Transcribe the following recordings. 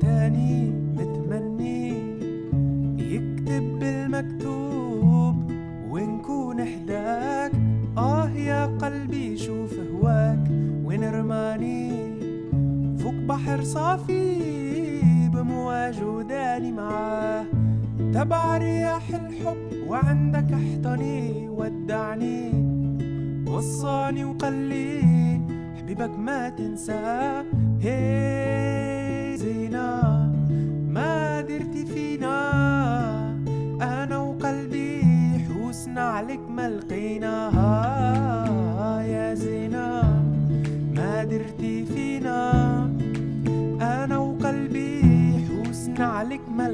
تاني متمني يكتب بالمكتوب ونكون حداك آه يا قلبي شوف هواك وين رماني فوق بحر صافي بمواج وداني معاه. تبع رياح الحب وعندك احضني ودعني. وصاني وقلي حبيبك ما تنسى هي زينة ما درتي فينا. أنا وقلبي حوسنا عليك ما لقيناها يا زينة ما درتي فينا. أنا وقلبي حوسنا عليك ما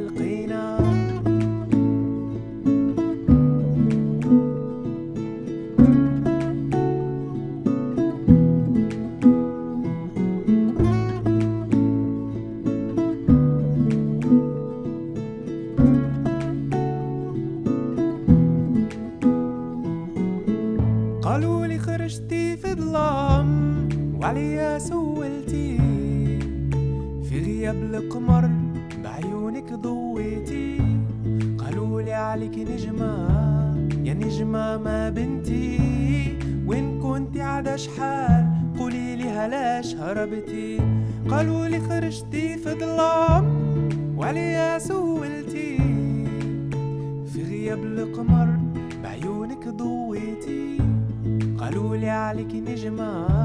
وعليا سولتي في غياب القمر بعيونك ضويتي. قالوا لي عليك نجمة يا نجمة ما بنتي. وين كنتي عدا شحال قولي لي هلاش هربتي. قالوا لي خرجتي في ظلام وعليا سولتي في غياب القمر بعيونك ضويتي. قالوا لي عليك نجمة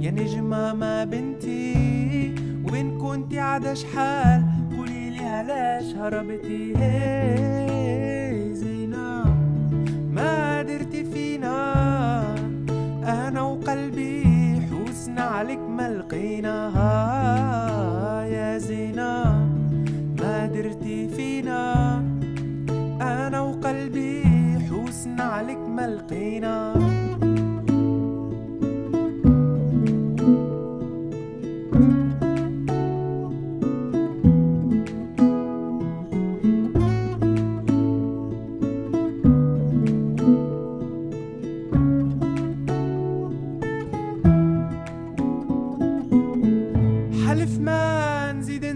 يا نجمة ما بنتي وين كنتي عدا شحال قولي لي علاش هربتي؟ هي زينة ما درتي فينا أنا وقلبي حوسنا عليك ما لقيناها يا زينة ما درتي فينا أنا وقلبي حوسنا عليك ما لقينا.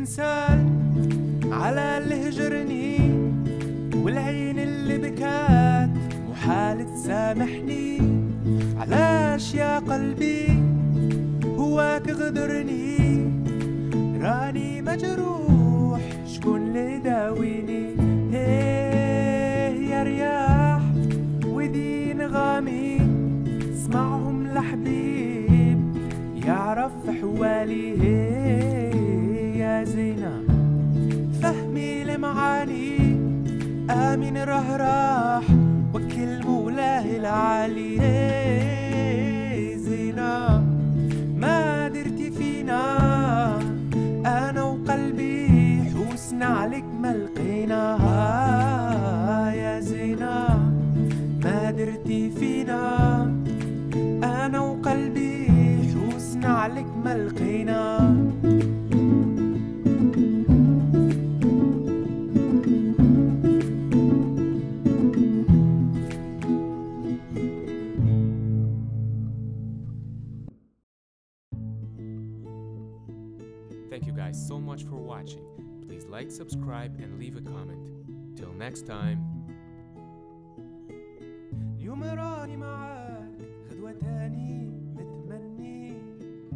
نسال على اللي هجرني والعين اللي بكات محال تسامحني علاش يا قلبي هواك غدرني. راني مجروح شكون اللي داويني؟ هيه يا رياح ودي نغامي اسمعهم لحبيب يعرف حوالي هي فهمي المعاني آمين راه راح وكل مولاه العالي. هي زينة ما درتي فينا. أنا وقلبي حوسنا عليك ما لقيناها يا زينة ما درتي فينا. أنا وقلبي حوسنا عليك ما لقينا. Thank you guys so much for watching. Please like, subscribe and leave a comment. Till next time. راني معاك غدوة تاني